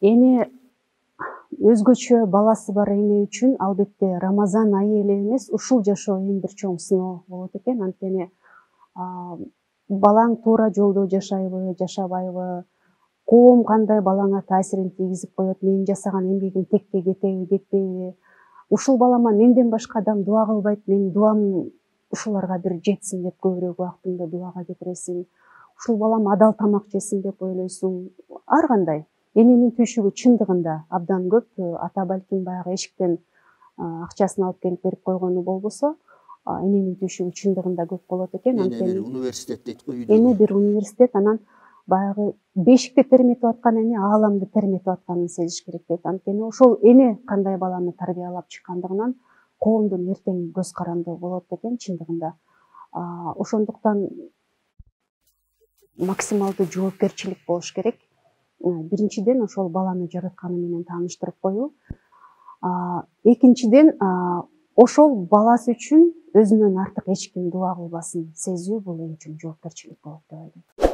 эне өзгөчө баласы бар эне үчүн албетте рамазан айы эле эмес ушул жашоо эң бир чоң сыноо болот экен. Анткени балаң туура жолдо жашайбы жашабайбы коом кандай балаңа таасирин тийгизип коет менин жасаган эмгегим текке кетеби кетпейби ушул балама менден башка адам дуа кылбайт менин дуам ушуларга бир жетсин деп көбүрөөк убактыңды дуага кетиресиң ушул балам адал тамак жесин деп ойлойсуң ар кандай. Эненин түйшүгү чындыгында абдан көп э, ата балким баягы эшиктен акчасын алып келип берип койгону болбосо эненин түйшүгү чындыгында көп болот экен. Анткени эне бир университет дейт го үйдө эне бир университет анан баягы бешикти терметип аткан эне ааламды терметип атканын сезиш керек дейт. Анткени ошол эне кандай баланы тарбиялап чыккандыгынан коомдун эртең көз карандыгы болот экен чындыгында. Ошондуктан максималдуу жоопкерчилик болуш керек биринчиден ошол баланы жаратканы менен тааныштырып коюу. Экинчиден ошол баласы үчүн өзүнөн артык эч ким дуба кылбасын сезүү бул эң чоң жоопкерчилик болот деп ойлойм